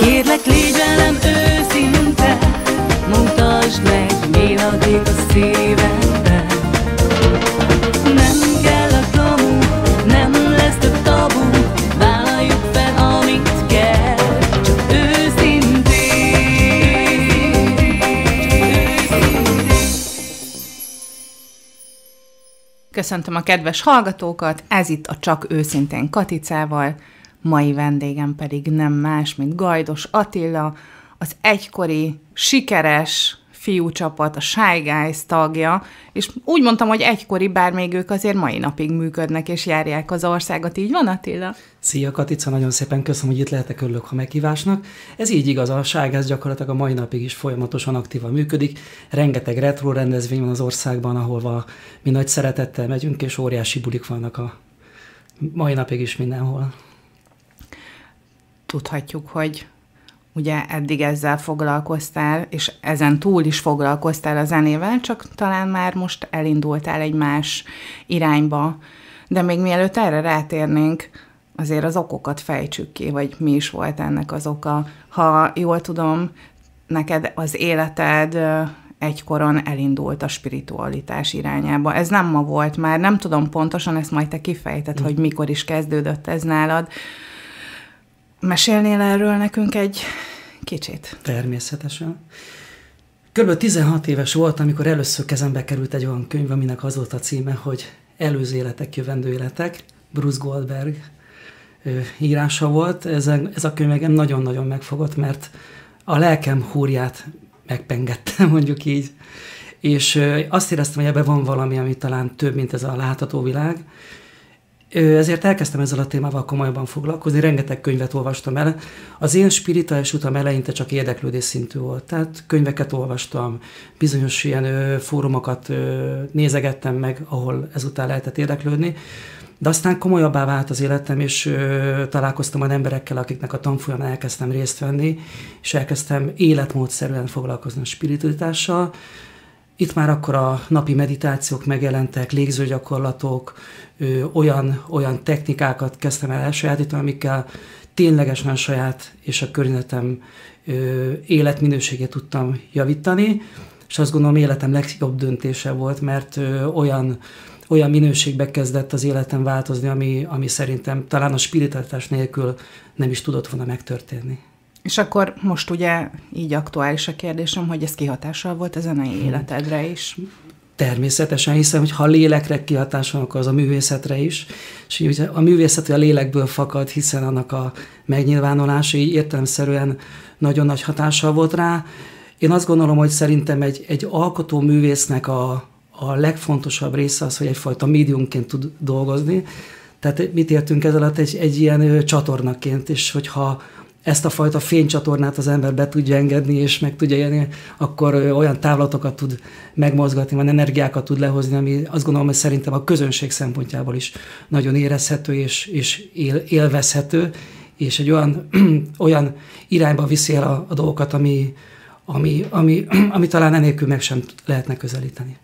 Kérlek, légy velem őszinte, mutasd meg, mi lakik a szívemben. Nem kell a kamu, nem lesz több tabu, vállaljuk fel, amit kell, csak őszintén. Köszöntöm a kedves hallgatókat, ez itt a Csak őszintén Katicával, mai vendégem pedig nem más, mint Gajdos Attila, az egykori sikeres fiúcsapat, a Shy Guys tagja, és úgy mondtam, hogy egykori, bár még ők azért mai napig működnek és járják az országot. Így van, Attila? Szia Katica, nagyon szépen köszönöm, hogy itt lehetek, örülök a meghívásnak. Ez így igaz, a Ságház gyakorlatilag a mai napig is folyamatosan aktívan működik. Rengeteg retro rendezvény van az országban, ahol mi nagy szeretettel megyünk, és óriási bulik vannak a mai napig is mindenhol. Tudhatjuk, hogy ugye eddig ezzel foglalkoztál, és ezen túl is foglalkoztál a zenével, csak talán már most elindultál egy más irányba. De még mielőtt erre rátérnénk, azért az okokat fejtsük ki, vagy mi is volt ennek az oka. Ha jól tudom, neked az életed egykoron elindult a spiritualitás irányába. Ez nem ma volt már, nem tudom pontosan, ezt majd te kifejted, mm. hogy mikor is kezdődött ez nálad. Mesélnél erről nekünk egy kicsit? Természetesen. Körülbelül 16 éves volt, amikor először kezembe került egy olyan könyv, aminek az volt a címe, hogy Előző életek, jövendő életek, Bruce Goldberg írása volt. Ez, ez a könyv engem nagyon-nagyon megfogott, mert a lelkem húrját megpengettem, mondjuk így. És azt éreztem, hogy ebben van valami, ami talán több, mint ez a látható világ, ezért elkezdtem ezzel a témával komolyabban foglalkozni, rengeteg könyvet olvastam el. Az én spirituális utam eleinte csak érdeklődés szintű volt, tehát könyveket olvastam, bizonyos ilyen fórumokat nézegettem meg, ahol ezután lehetett érdeklődni, de aztán komolyabbá vált az életem, és ö, találkoztam olyan emberekkel, akiknek a tanfolyamán elkezdtem részt venni, és elkezdtem életmódszerűen foglalkozni a spiritualitással, itt már akkor a napi meditációk megjelentek, légzőgyakorlatok, ö, olyan, olyan technikákat kezdtem el elsajátítani, amikkel ténylegesen saját és a környezetem életminőségét tudtam javítani, és azt gondolom életem legjobb döntése volt, mert olyan, olyan minőségbe kezdett az életem változni, ami, ami szerintem talán a spiritualitás nélkül nem is tudott volna megtörténni. És akkor most ugye így aktuális a kérdésem, hogy ez kihatással volt a zenei életedre is. Természetesen, hiszen hogy ha a lélekre kihatás van, akkor az a művészetre is. És ugye a művészet a lélekből fakad, hiszen annak a megnyilvánulása így értelemszerűen nagyon nagy hatással volt rá. Én azt gondolom, hogy szerintem egy, egy alkotó művésznek a, a legfontosabb része az, hogy egyfajta médiumként tud dolgozni. Tehát mit értünk ez alatt? Egy, egy ilyen csatornaként, és hogyha ezt a fajta fénycsatornát az ember be tudja engedni, és meg tudja élni, akkor olyan távlatokat tud megmozgatni, van energiákat tud lehozni, ami azt gondolom, hogy szerintem a közönség szempontjából is nagyon érezhető és, és él, élvezhető, és egy olyan, olyan irányba viszi el a, a dolgokat, ami, ami, ami, ami talán enélkül meg sem lehetne közelíteni.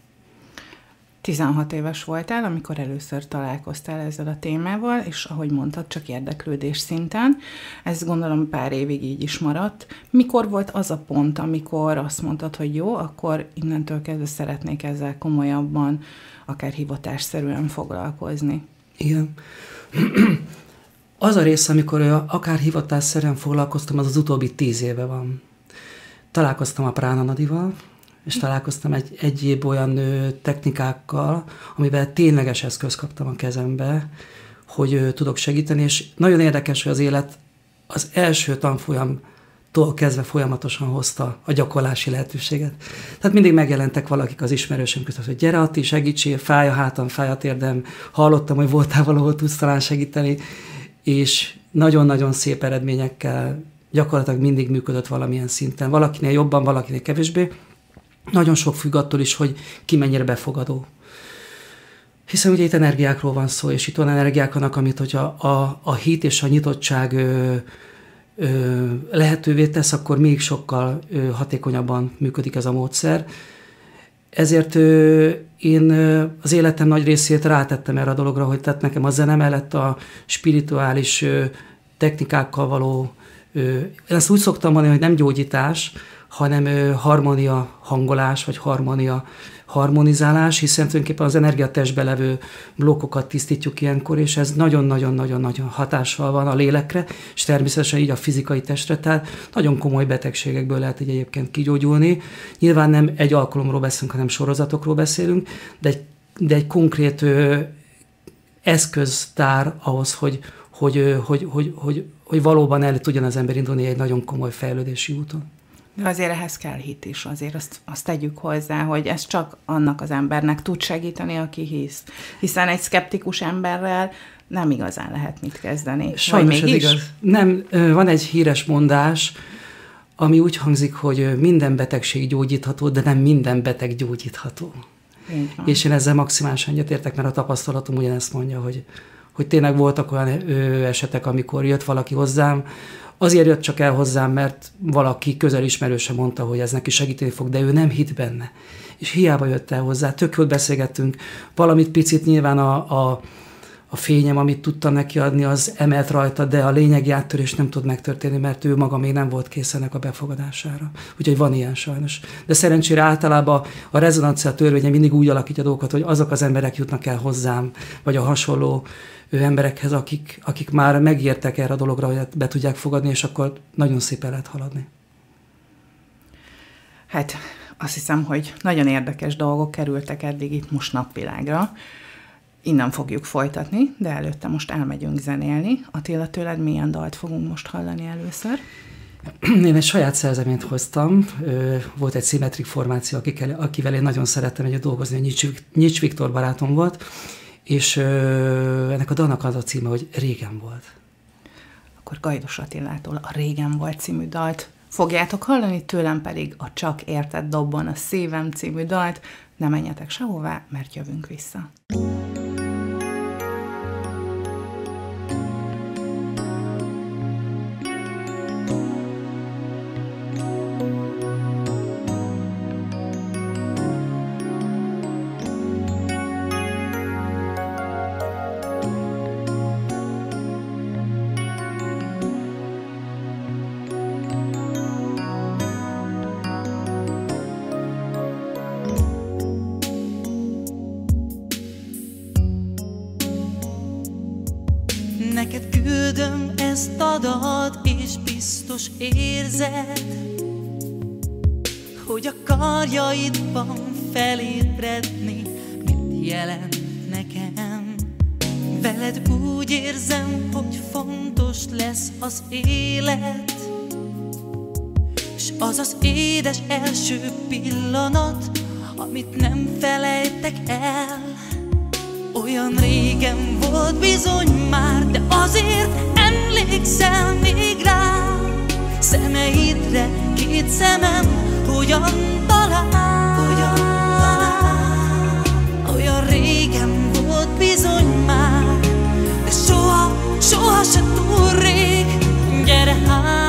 16 éves voltál, amikor először találkoztál ezzel a témával, és ahogy mondtad, csak érdeklődés szinten. Ez gondolom pár évig így is maradt. Mikor volt az a pont, amikor azt mondtad, hogy jó, akkor innentől kezdve szeretnék ezzel komolyabban, akár hivatásszerűen foglalkozni? Igen. Az a rész, amikor akár hivatásszerűen foglalkoztam, az az utóbbi tíz éve van. Találkoztam a Prána Nadival, és találkoztam egy egyéb olyan ö, technikákkal, amivel tényleges eszköz kaptam a kezembe, hogy tudok segíteni, és nagyon érdekes, hogy az élet az első tanfolyamtól kezdve folyamatosan hozta a gyakorlási lehetőséget. Tehát mindig megjelentek valakik az ismerősöm között, hogy gyere Atti, segítsél, fáj a hátam, fáj a térdem, hallottam, hogy voltál valahol, tudsz talán segíteni, és nagyon-nagyon szép eredményekkel gyakorlatilag mindig működött valamilyen szinten. Valakinél jobban, valakinél kevésbé, nagyon sok függ attól is, hogy ki mennyire befogadó. Hiszen ugye itt energiákról van szó, és itt olyan energiák vannak, amit hogyha a, a hit és a nyitottság ö, ö, lehetővé tesz, akkor még sokkal ö, hatékonyabban működik ez a módszer. Ezért ö, én ö, az életem nagy részét rátettem erre a dologra, hogy tett nekem a zene mellett a spirituális ö, technikákkal való én ezt úgy szoktam mondani, hogy nem gyógyítás, hanem harmónia hangolás, vagy harmónia harmonizálás, hiszen tulajdonképpen az energiatestbe levő blokkokat tisztítjuk ilyenkor, és ez nagyon-nagyon-nagyon-nagyon hatással van a lélekre, és természetesen így a fizikai testre, tehát nagyon komoly betegségekből lehet így egyébként kigyógyulni. Nyilván nem egy alkalomról beszélünk, hanem sorozatokról beszélünk, de egy, de egy konkrét ö, eszköztár ahhoz, hogy, hogy, hogy, hogy, hogy, hogy valóban el tudjon az ember indulni egy nagyon komoly fejlődési úton. De azért ehhez kell hit is, azért azt, azt tegyük hozzá, hogy ez csak annak az embernek tud segíteni, aki hisz. Hiszen egy szkeptikus emberrel nem igazán lehet mit kezdeni. Sajnos ez igaz. Nem, van egy híres mondás, ami úgy hangzik, hogy minden betegség gyógyítható, de nem minden beteg gyógyítható. És én ezzel maximálisan egyetértek, mert a tapasztalatom ugyanezt mondja, hogy, hogy tényleg voltak olyan esetek, amikor jött valaki hozzám, Azért jött csak el hozzám, mert valaki közelismerőse mondta, hogy ez neki segíteni fog, de ő nem hit benne. És hiába jött el hozzá, tök jól beszélgettünk, valamit picit nyilván a, a, a fényem, amit tudtam neki adni, az emelt rajta, de a lényegi áttörés nem tud megtörténni, mert ő maga még nem volt kész ennek a befogadására. Úgyhogy van ilyen sajnos. De szerencsére általában a rezonancia törvénye mindig úgy alakítja dolgokat, hogy azok az emberek jutnak el hozzám, vagy a hasonló ő emberekhez, akik, akik már megértek erre a dologra, hogy be tudják fogadni, és akkor nagyon szépen lehet haladni. Hát azt hiszem, hogy nagyon érdekes dolgok kerültek eddig itt most napvilágra. Innen fogjuk folytatni, de előtte most elmegyünk zenélni. Attila, tőled milyen dalt fogunk most hallani először? Én egy saját szerzeményt hoztam, volt egy szimmetrik formáció, akikkel, akivel én nagyon szerettem együtt dolgozni, Nyics, Nyics Viktor barátom volt, és ennek a dalnak az a címe, hogy Régen volt. Akkor Gajdos Attilától a Régen volt című dalt fogjátok hallani, tőlem pedig a Csak érted dobban a szívem című dalt. Ne menjetek sehová, mert jövünk vissza. Érzed, hogy a karjaidban felébredni, mit jelent nekem. Veled úgy érzem, hogy fontos lesz az élet, és az az édes első pillanat, amit nem felejtek el. Olyan régen volt bizony már, de azért emlékszel még rá. Szemeidre két szemem hogyan talál, hogyan talál? Olyan régen volt bizony már De soha, soha se túl rég. Gyere hát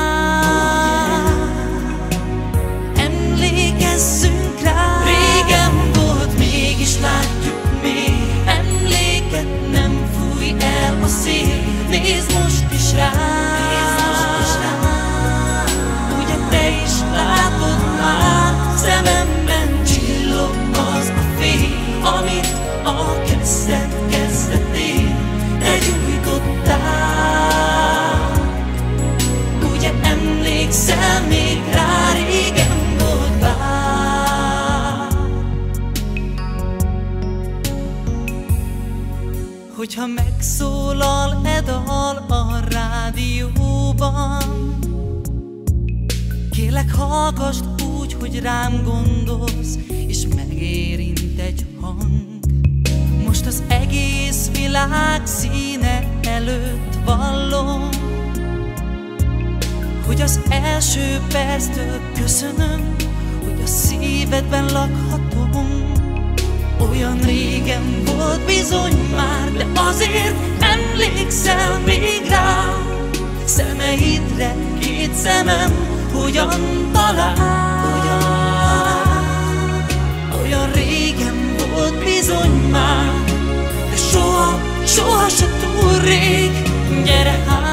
rám gondolsz És megérint egy hang. Most az egész világ színe előtt vallom Hogy az első perctől köszönöm Hogy a szívedben lakhatom. Olyan régen volt bizony már, de azért emlékszel még rá. Szemeidre két szemem hogyan talál Olyan régen volt bizony már, de soha, soha se túl rég. Gyere hát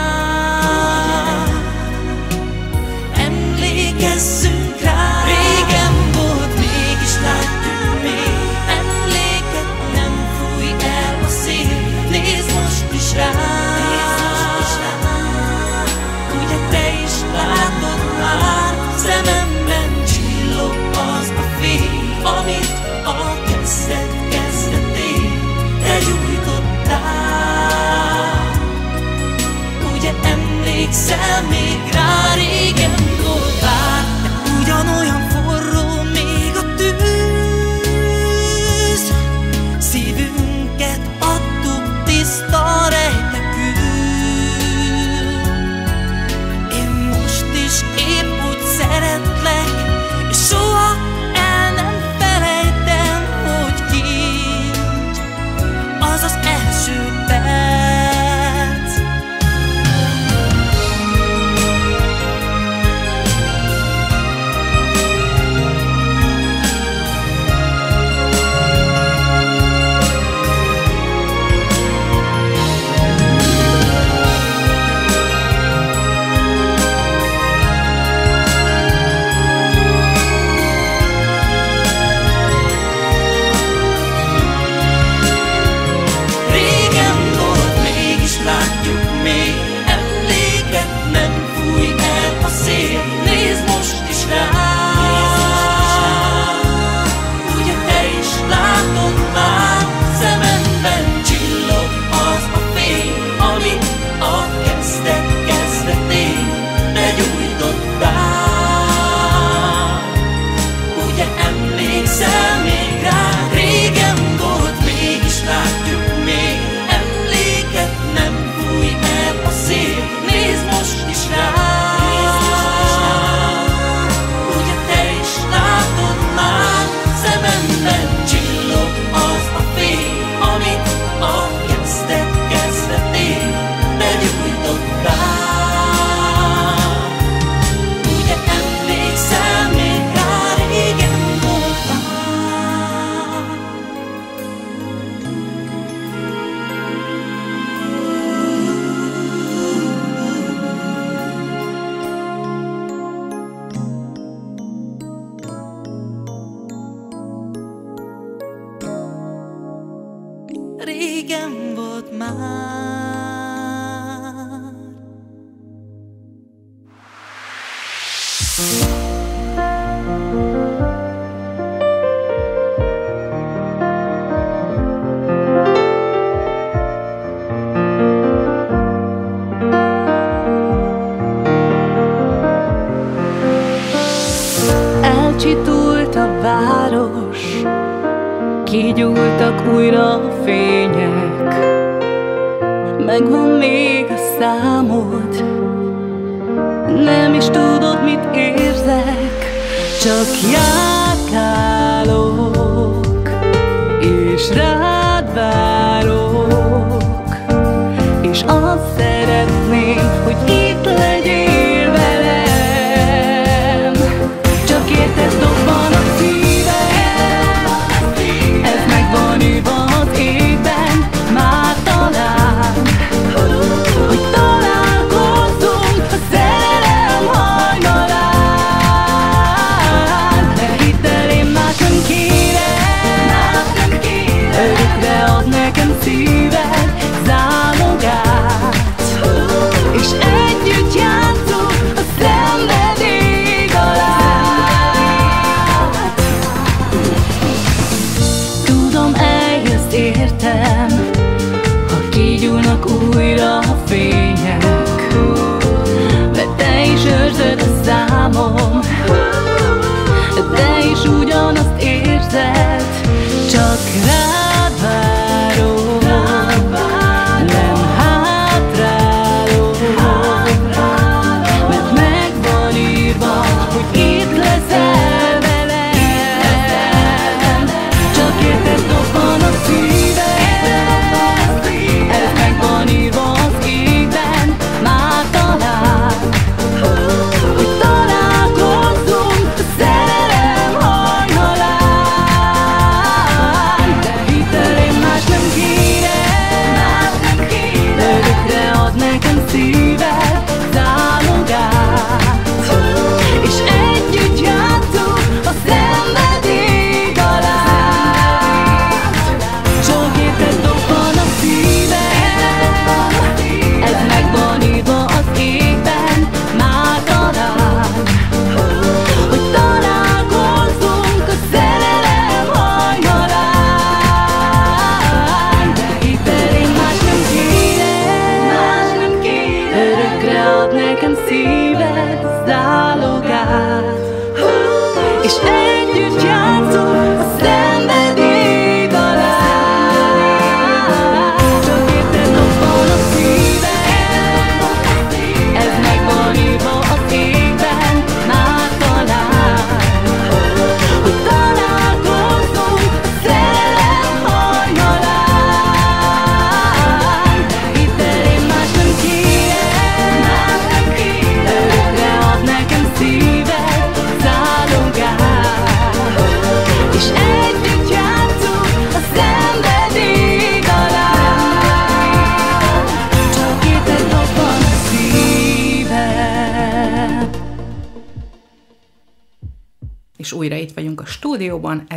csak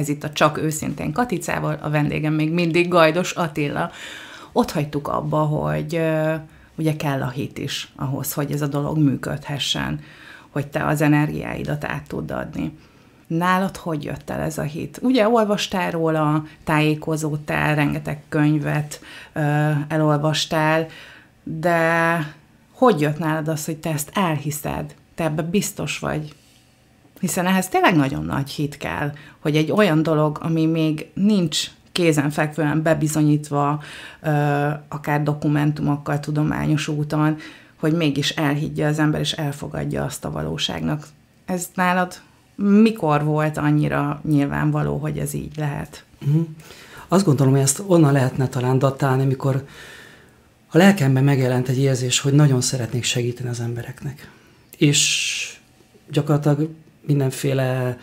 ez itt a Csak őszintén Katicával, a vendégem még mindig Gajdos Attila. Ott hagytuk abba, hogy ugye kell a hit is ahhoz, hogy ez a dolog működhessen, hogy te az energiáidat át tudd adni. Nálad hogy jött el ez a hit? Ugye olvastál róla, tájékozódtál, rengeteg könyvet ö, elolvastál, de hogy jött nálad az, hogy te ezt elhiszed? Te ebbe biztos vagy? Hiszen ehhez tényleg nagyon nagy hit kell, hogy egy olyan dolog, ami még nincs kézenfekvően bebizonyítva, akár dokumentumokkal, tudományos úton, hogy mégis elhiggye az ember, és elfogadja azt a valóságnak. Ez nálad mikor volt annyira nyilvánvaló, hogy ez így lehet? Uh-huh. Azt gondolom, hogy ezt onnan lehetne talán datálni, amikor a lelkemben megjelent egy érzés, hogy nagyon szeretnék segíteni az embereknek. És gyakorlatilag mindenféle,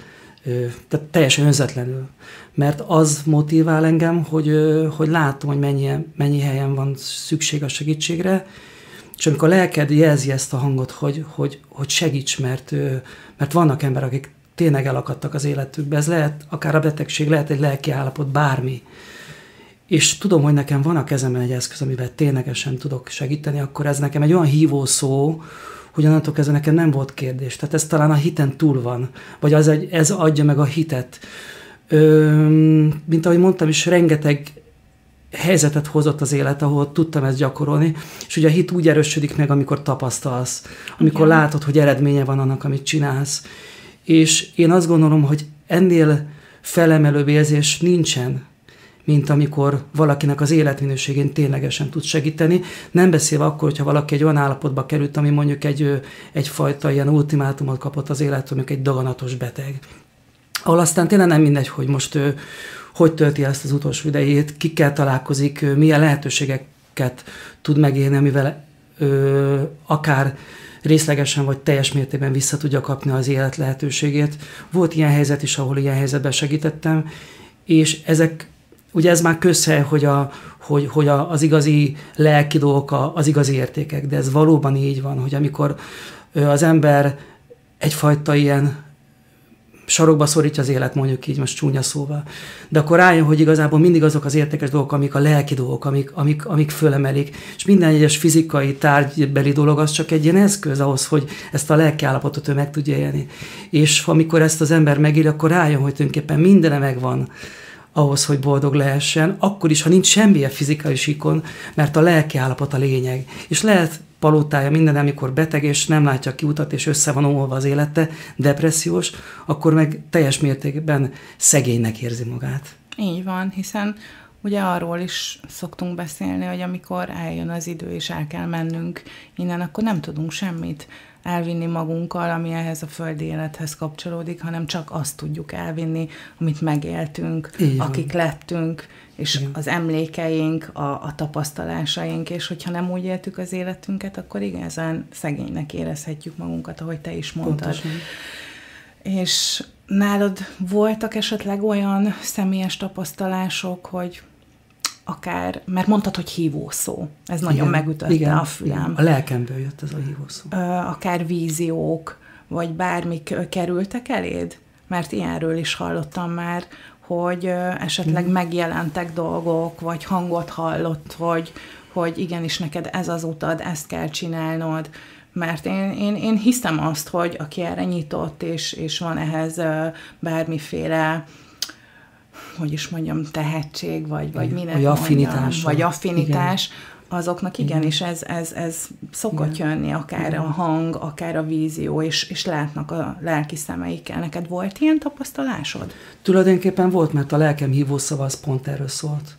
tehát teljesen önzetlenül. Mert az motivál engem, hogy, hogy látom, hogy mennyi, mennyi helyen van szükség a segítségre, és amikor a lelked jelzi ezt a hangot, hogy, hogy, hogy segíts, mert, mert vannak emberek, akik tényleg elakadtak az életükbe, ez lehet akár a betegség, lehet egy lelki állapot, bármi, és tudom, hogy nekem van a kezemben egy eszköz, amivel ténylegesen tudok segíteni, akkor ez nekem egy olyan hívó szó, hogy onnantól kezdve nekem nem volt kérdés. Tehát ez talán a hiten túl van, vagy az egy, ez adja meg a hitet. Ö, mint ahogy mondtam is, rengeteg helyzetet hozott az élet, ahol tudtam ezt gyakorolni, és ugye a hit úgy erősödik meg, amikor tapasztalsz, amikor Igen. látod, hogy eredménye van annak, amit csinálsz. És én azt gondolom, hogy ennél felemelőbb érzés nincsen, mint amikor valakinek az életminőségén ténylegesen tud segíteni. Nem beszélve akkor, hogyha valaki egy olyan állapotba került, ami mondjuk egy, egyfajta ilyen ultimátumot kapott az élettől, mondjuk egy daganatos beteg. Ahol aztán tényleg nem mindegy, hogy most ő hogy tölti ezt az utolsó idejét, kikkel találkozik, milyen lehetőségeket tud megélni, amivel ö, akár részlegesen vagy teljes mértékben vissza tudja kapni az élet lehetőségét. Volt ilyen helyzet is, ahol ilyen helyzetben segítettem, és ezek ugye ez már közhely, hogy, a, hogy, hogy a, az igazi lelki dolgok az igazi értékek, de ez valóban így van, hogy amikor az ember egyfajta ilyen sarokba szorítja az élet, mondjuk így most csúnya szóval. De akkor rájön, hogy igazából mindig azok az értékes dolgok, amik a lelki dolgok, amik, amik, amik fölemelik. És minden egyes fizikai, tárgybeli dolog az csak egy ilyen eszköz ahhoz, hogy ezt a lelki állapotot ő meg tudja élni. És amikor ezt az ember megél, akkor rájön, hogy tulajdonképpen mindene megvan ahhoz, hogy boldog lehessen, akkor is, ha nincs semmilyen fizikai sikon, mert a lelki állapot a lényeg. És lehet palótája minden, amikor beteg, és nem látja ki utat, és össze van omolva az élete, depressziós, akkor meg teljes mértékben szegénynek érzi magát. Így van, hiszen ugye arról is szoktunk beszélni, hogy amikor eljön az idő, és el kell mennünk innen, akkor nem tudunk semmit elvinni magunkkal, ami ehhez a földi élethez kapcsolódik, hanem csak azt tudjuk elvinni, amit megéltünk, Igen. akik lettünk, és Igen. az emlékeink, a, a tapasztalásaink, és hogyha nem úgy éltük az életünket, akkor igazán szegénynek érezhetjük magunkat, ahogy te is mondtad. Pontosan. És nálad voltak esetleg olyan személyes tapasztalások, hogy akár, mert mondtad, hogy hívó szó. Ez igen, nagyon megütötte igen, a fülem. Igen, a lelkemből jött ez a hívó szó. Akár víziók, vagy bármik kerültek eléd? Mert ilyenről is hallottam már, hogy esetleg hmm. megjelentek dolgok, vagy hangot hallott, hogy, hogy igenis neked ez az utad, ezt kell csinálnod, mert én, én, én hiszem azt, hogy aki erre nyitott, és, és van ehhez bármiféle hogy is mondjam, tehetség, vagy, vagy minek vagy affinitás. vagy affinitás, igen. azoknak igenis ez, ez, ez szokott igen. jönni, akár igen. a hang, akár a vízió, és, és látnak a lelki szemeikkel. Neked volt ilyen tapasztalásod? Tulajdonképpen volt, mert a lelkem hívó szava az pont erről szólt.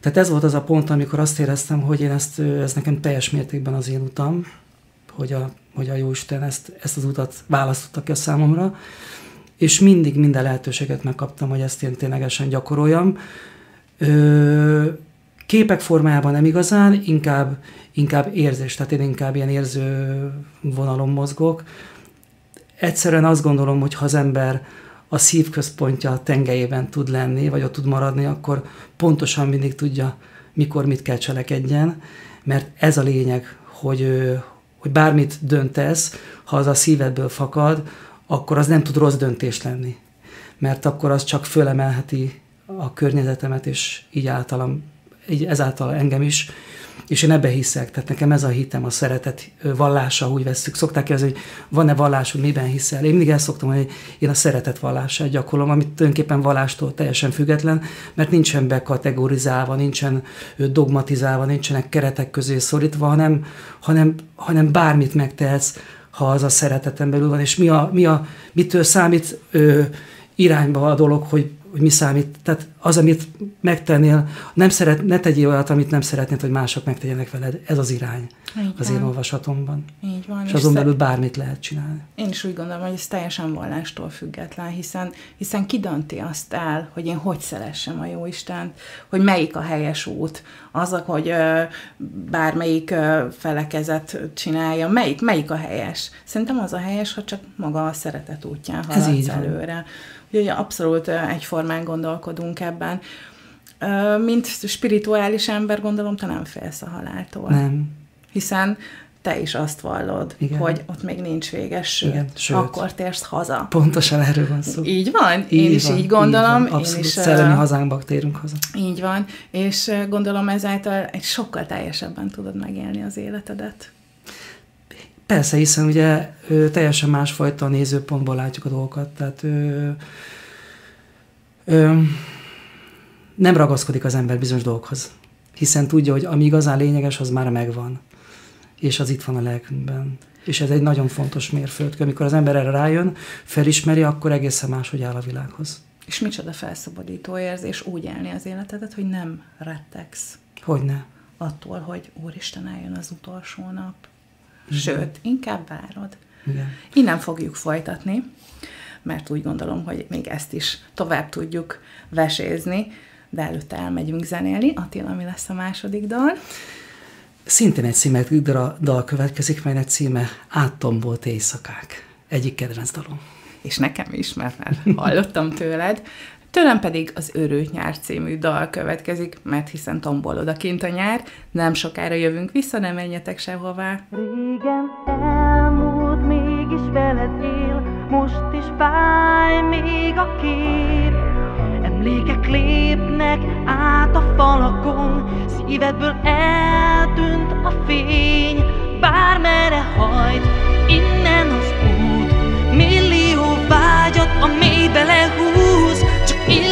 Tehát ez volt az a pont, amikor azt éreztem, hogy én ezt, ez nekem teljes mértékben az én utam, hogy a, hogy a Jóisten ezt, ezt az utat választotta ki a számomra, és mindig minden lehetőséget megkaptam, hogy ezt én ténylegesen gyakoroljam. Ö, képek formájában nem igazán, inkább, inkább érzés, tehát én inkább ilyen érző vonalon mozgok. Egyszerűen azt gondolom, hogy ha az ember a szívközpontja a tengelyében tud lenni, vagy ott tud maradni, akkor pontosan mindig tudja, mikor mit kell cselekedjen, mert ez a lényeg, hogy, hogy bármit döntesz, ha az a szívedből fakad, akkor az nem tud rossz döntés lenni. Mert akkor az csak fölemelheti a környezetemet, és így általam, így ezáltal engem is, és én ebbe hiszek, tehát nekem ez a hitem, a szeretet vallása, úgy veszük. Szokták kérdezni, hogy van-e vallás, hogy miben hiszel. Én mindig ezt szoktam, hogy én a szeretet vallását gyakorlom, amit tulajdonképpen vallástól teljesen független, mert nincsen bekategorizálva, nincsen dogmatizálva, nincsenek keretek közé szorítva, hanem, hanem, hanem bármit megtehetsz, ha az a szereteten belül van, és mi a, mi a, mitől számít ö, irányba a dolog, hogy hogy mi számít. Tehát az, amit megtennél, nem szeret, ne tegyél olyat, amit nem szeretnéd, hogy mások megtegyenek veled. Ez az irány Így az van. én olvasatomban. Így van. És, és azon belül bármit lehet csinálni. Én is úgy gondolom, hogy ez teljesen vallástól független, hiszen, hiszen kidönti azt el, hogy én hogy szeressem a jó Istent, hogy melyik a helyes út, az, hogy ö, bármelyik ö, felekezet csinálja, melyik, melyik a helyes. Szerintem az a helyes, ha csak maga a szeretet útján haladsz előre. Van. Úgyhogy abszolút egyformán gondolkodunk ebben. Mint spirituális ember, gondolom, te nem félsz a haláltól. Nem. Hiszen te is azt vallod, Igen. hogy ott még nincs véges, sőt, Igen, sőt, akkor térsz haza. Pontosan erről van szó. Így van, így én is van, így gondolom. Így van. Én is, szellemi hazánkba térünk haza. Így van, és gondolom ezáltal egy sokkal teljesebben tudod megélni az életedet. Persze, hiszen ugye ö, teljesen másfajta nézőpontból látjuk a dolgokat, tehát ö, ö, nem ragaszkodik az ember bizonyos dolgokhoz, hiszen tudja, hogy ami igazán lényeges, az már megvan, és az itt van a lelkünkben. És ez egy nagyon fontos mérföldkő. Amikor az ember erre rájön, felismeri, akkor egészen máshogy áll a világhoz. És micsoda felszabadító érzés úgy élni az életedet, hogy nem rettegsz. Hogyne. Attól, hogy Úristen eljön az utolsó nap sőt, inkább várod. Igen. Innen fogjuk folytatni, mert úgy gondolom, hogy még ezt is tovább tudjuk vesézni, de előtte elmegyünk zenélni. Attila, mi lesz a második dal? Szintén egy címet dal következik, melynek címe Áttombolt éjszakák. Egyik kedvenc dalom. És nekem is, mert már hallottam tőled. Tőlem pedig az Őrült nyár című dal következik, mert hiszen tombol odakint a nyár, nem sokára jövünk vissza, nem menjetek sehová. Régen elmúlt, mégis veled él, most is fáj még a kép. Emlékek lépnek át a falakon, szívedből eltűnt a fény, bármere hajt, innen az út, millió vágyat a mélybe lehúz, to eat.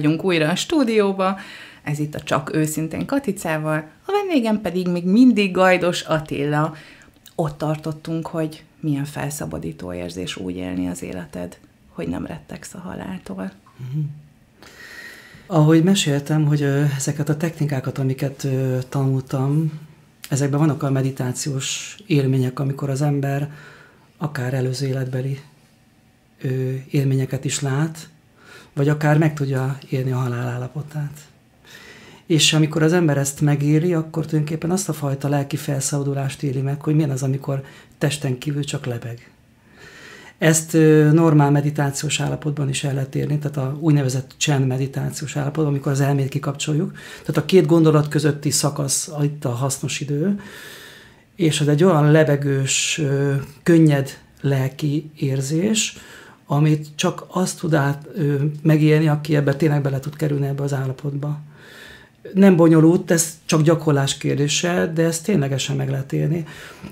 Vagyunk újra a stúdióba, ez itt a Csak őszintén Katicával, a vendégem pedig még mindig Gajdos Attila. Ott tartottunk, hogy milyen felszabadító érzés úgy élni az életed, hogy nem rettegsz a haláltól. Uh-huh. Ahogy meséltem, hogy ezeket a technikákat, amiket tanultam, ezekben vannak a meditációs élmények, amikor az ember akár előző életbeli élményeket is lát, vagy akár meg tudja élni a halál állapotát. És amikor az ember ezt megéri, akkor tulajdonképpen azt a fajta lelki felszabadulást éli meg, hogy milyen az, amikor testen kívül csak lebeg. Ezt normál meditációs állapotban is el lehet érni, tehát a úgynevezett csend meditációs állapotban, amikor az elmét kikapcsoljuk. Tehát a két gondolat közötti szakasz itt a hasznos idő, és az egy olyan lebegős, könnyed lelki érzés, amit csak azt tud át megélni, aki ebbe tényleg bele tud kerülni ebbe az állapotba nem bonyolult, ez csak gyakorlás kérdése, de ezt ténylegesen meg lehet élni.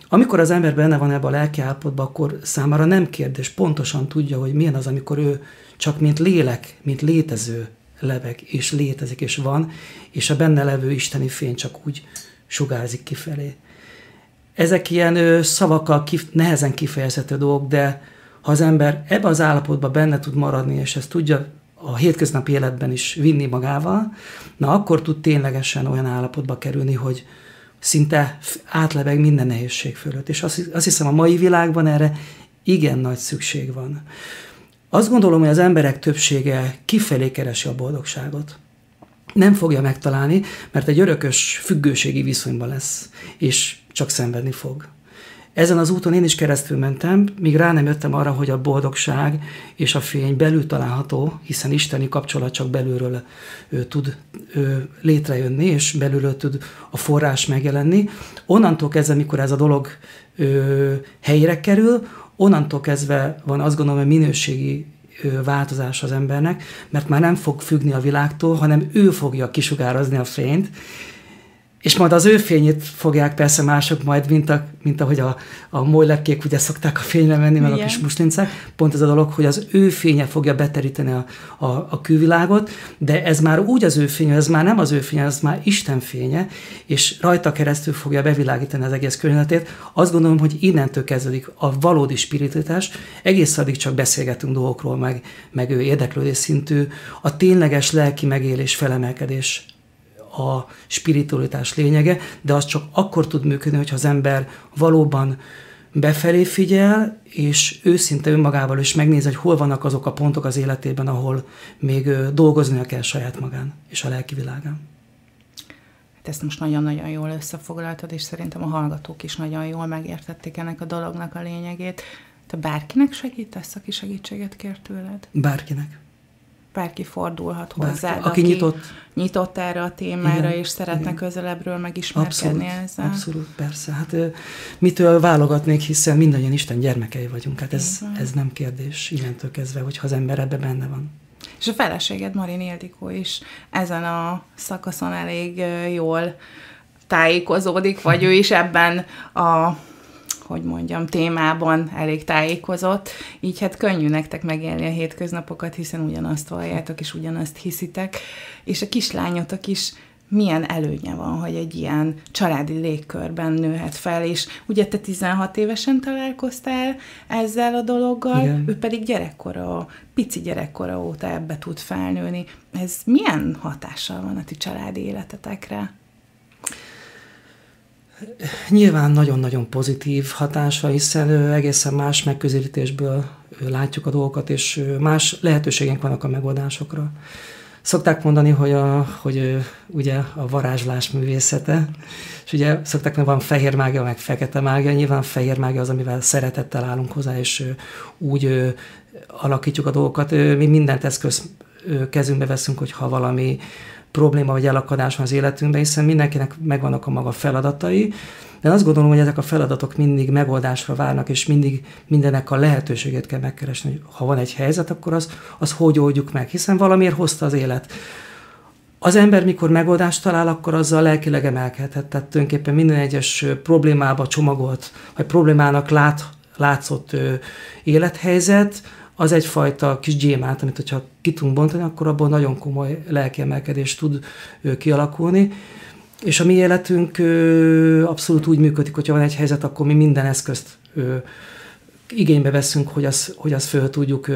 Amikor az ember benne van ebbe a lelki állapotban, akkor számára nem kérdés, pontosan tudja, hogy milyen az, amikor ő csak mint lélek, mint létező leveg, és létezik, és van, és a benne levő isteni fény csak úgy sugárzik kifelé. Ezek ilyen ö, szavakkal kif- nehezen kifejezhető dolgok, de ha az ember ebbe az állapotban benne tud maradni, és ezt tudja a hétköznapi életben is vinni magával, na akkor tud ténylegesen olyan állapotba kerülni, hogy szinte átlebeg minden nehézség fölött. És azt, azt hiszem a mai világban erre igen nagy szükség van. Azt gondolom, hogy az emberek többsége kifelé keresi a boldogságot. Nem fogja megtalálni, mert egy örökös függőségi viszonyban lesz, és csak szenvedni fog. Ezen az úton én is keresztül mentem, míg rá nem jöttem arra, hogy a boldogság és a fény belül található, hiszen isteni kapcsolat csak belülről ő, tud ő, létrejönni, és belülről tud a forrás megjelenni. Onnantól kezdve, mikor ez a dolog ő, helyre kerül, onnantól kezdve van azt gondolom, hogy minőségi változás az embernek, mert már nem fog függni a világtól, hanem ő fogja kisugározni a fényt, és majd az ő fényét fogják persze mások majd, mint, a, mint ahogy a, a molylepkék ugye szokták a fényre menni, meg a kis muslincák. Pont ez a dolog, hogy az ő fénye fogja beteríteni a, a, a külvilágot, de ez már úgy az ő fénye, ez már nem az ő fénye, ez már Isten fénye, és rajta keresztül fogja bevilágítani az egész környezetét. Azt gondolom, hogy innentől kezdődik a valódi spiritítás, egész addig csak beszélgetünk dolgokról, meg, meg ő érdeklődés szintű, a tényleges lelki megélés, felemelkedés a spiritualitás lényege, de az csak akkor tud működni, hogyha az ember valóban befelé figyel, és őszinte önmagával is megnéz, hogy hol vannak azok a pontok az életében, ahol még dolgoznia kell saját magán és a lelki világán. Hát ezt most nagyon-nagyon jól összefoglaltad, és szerintem a hallgatók is nagyon jól megértették ennek a dolognak a lényegét. Te bárkinek segítesz, aki segítséget kér tőled? Bárkinek bárki fordulhat hozzá, aki, aki nyitott. nyitott erre a témára, igen, és szeretne igen. közelebbről megismerkedni abszolút, ezzel. Abszolút, persze. Hát mitől válogatnék, hiszen mindannyian Isten gyermekei vagyunk. Hát ez, ez nem kérdés innentől kezdve, hogyha az ember ebbe benne van. És a feleséged, Marin Ildikó is ezen a szakaszon elég jól tájékozódik, vagy ő is ebben a hogy mondjam, témában elég tájékozott, így hát könnyű nektek megélni a hétköznapokat, hiszen ugyanazt valljátok, és ugyanazt hiszitek, és a kislányotok is milyen előnye van, hogy egy ilyen családi légkörben nőhet fel, és ugye te 16 évesen találkoztál ezzel a dologgal, Igen. ő pedig gyerekkora, pici gyerekkora óta ebbe tud felnőni. Ez milyen hatással van a ti családi életetekre? Nyilván nagyon-nagyon pozitív hatása, hiszen egészen más megközelítésből látjuk a dolgokat, és más lehetőségeink vannak a megoldásokra. Szokták mondani, hogy, a, hogy ugye a varázslás művészete, és ugye szokták mondani, van fehér mágia, meg fekete mágia, nyilván fehér mágia az, amivel szeretettel állunk hozzá, és úgy alakítjuk a dolgokat. Mi mindent eszköz kezünkbe veszünk, hogyha valami probléma vagy elakadás van az életünkben, hiszen mindenkinek megvannak a maga feladatai, de azt gondolom, hogy ezek a feladatok mindig megoldásra várnak, és mindig mindennek a lehetőségét kell megkeresni, hogy ha van egy helyzet, akkor az, az hogy oldjuk meg, hiszen valamiért hozta az élet. Az ember, mikor megoldást talál, akkor azzal lelkileg emelkedhet. Tehát tulajdonképpen minden egyes problémába csomagolt, vagy problémának lát, látszott ö, élethelyzet, az egyfajta kis gyémát, amit hogyha ki tudunk bontani, akkor abból nagyon komoly lelkiemelkedés tud kialakulni. És a mi életünk abszolút úgy működik, hogyha van egy helyzet, akkor mi minden eszközt igénybe veszünk, hogy azt, hogy azt föl tudjuk,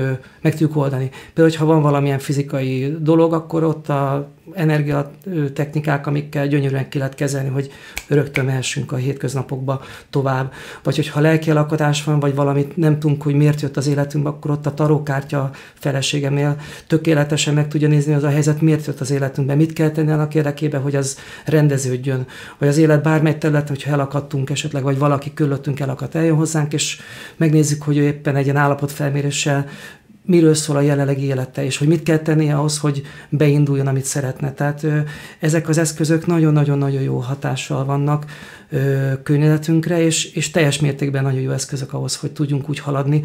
meg tudjuk oldani. Például, hogyha van valamilyen fizikai dolog, akkor ott a energiatechnikák, amikkel gyönyörűen ki lehet kezelni, hogy rögtön mehessünk a hétköznapokba tovább. Vagy hogyha lelki alakadás van, vagy valamit nem tudunk, hogy miért jött az életünkbe, akkor ott a tarókártya feleségemnél tökéletesen meg tudja nézni az a helyzet, miért jött az életünkbe, mit kell tenni annak érdekében, hogy az rendeződjön. Vagy az élet bármely terület, hogyha elakadtunk esetleg, vagy valaki körülöttünk elakadt, eljön hozzánk, és megnézzük, hogy ő éppen egy ilyen állapotfelméréssel miről szól a jelenlegi élete, és hogy mit kell tennie ahhoz, hogy beinduljon, amit szeretne. Tehát ezek az eszközök nagyon-nagyon-nagyon jó hatással vannak környezetünkre, és, és teljes mértékben nagyon jó eszközök ahhoz, hogy tudjunk úgy haladni,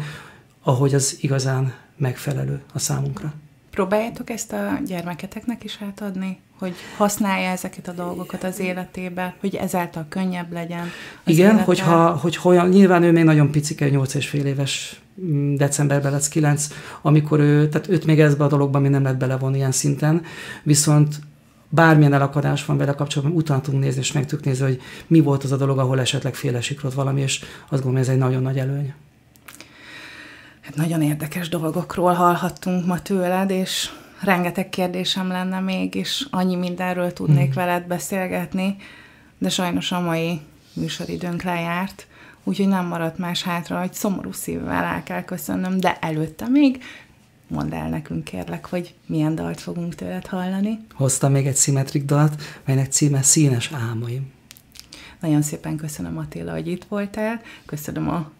ahogy az igazán megfelelő a számunkra. Próbáljátok ezt a gyermeketeknek is átadni? Hogy használja ezeket a dolgokat az életébe, hogy ezáltal könnyebb legyen Igen, élete? hogyha, hogy olyan, nyilván ő még nagyon picike, 8 és fél éves decemberben lesz 9, amikor ő, tehát őt még ezbe a dologban mi nem lehet belevonni ilyen szinten, viszont bármilyen elakadás van vele kapcsolatban, utána tudunk nézni, és meg tudjuk nézni, hogy mi volt az a dolog, ahol esetleg félesiklott valami, és azt gondolom, ez egy nagyon nagy előny. Hát nagyon érdekes dolgokról hallhattunk ma tőled, és rengeteg kérdésem lenne még, és annyi mindenről tudnék mm. veled beszélgetni, de sajnos a mai műsoridőnk lejárt, úgyhogy nem maradt más hátra, hogy szomorú szívvel el kell köszönnöm, de előtte még mondd el nekünk kérlek, hogy milyen dalt fogunk tőled hallani. Hoztam még egy szimmetrik dalt, melynek címe Színes álmaim. Nagyon szépen köszönöm Attila, hogy itt voltál, köszönöm a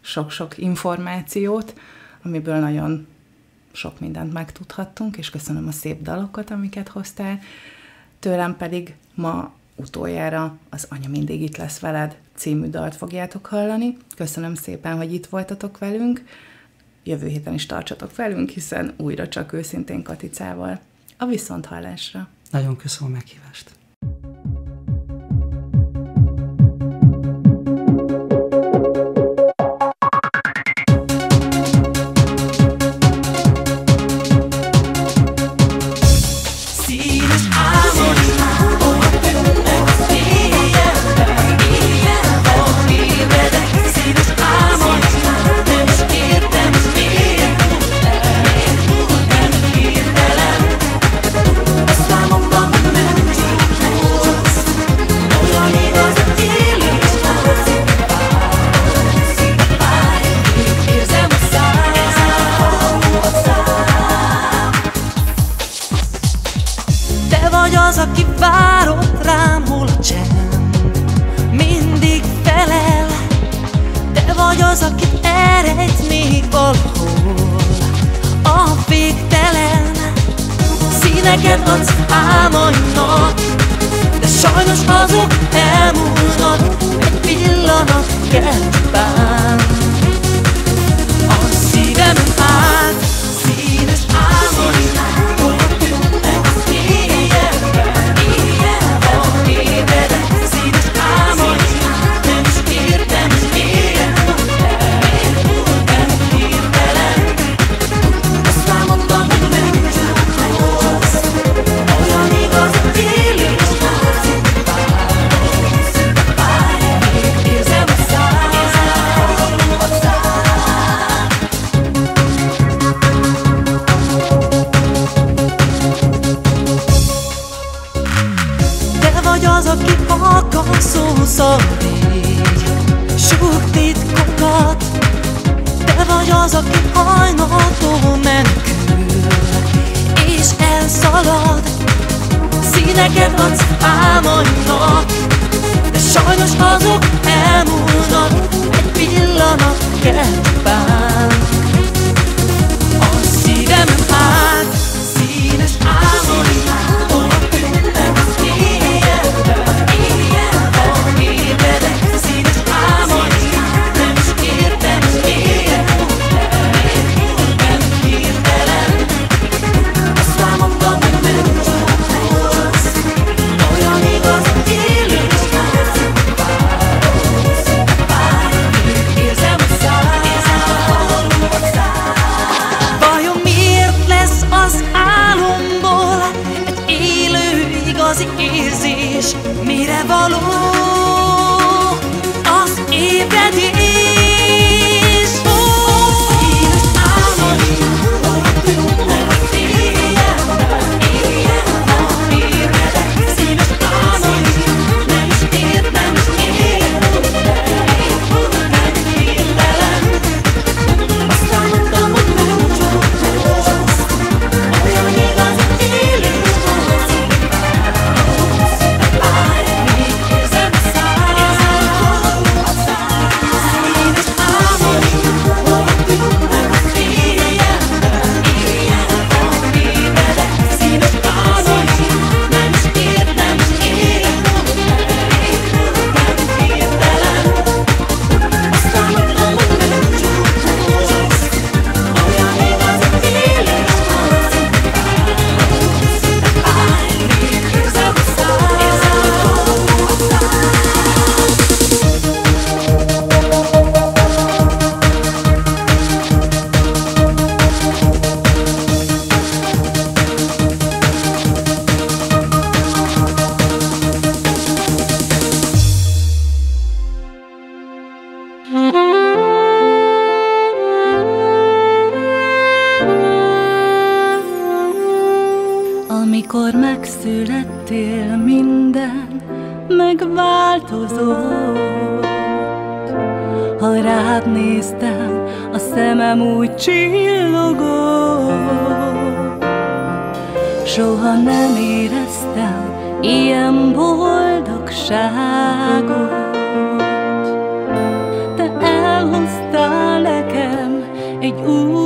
sok-sok információt, amiből nagyon sok mindent megtudhattunk, és köszönöm a szép dalokat, amiket hoztál. Tőlem pedig ma utoljára az Anya mindig itt lesz veled című dalt fogjátok hallani. Köszönöm szépen, hogy itt voltatok velünk. Jövő héten is tartsatok velünk, hiszen újra csak őszintén Katicával. A viszonthallásra. Nagyon köszönöm a meghívást. neked adsz álmaimnak De sajnos azok csillogok. Soha nem éreztem ilyen boldogságot. Te elhoztál nekem egy új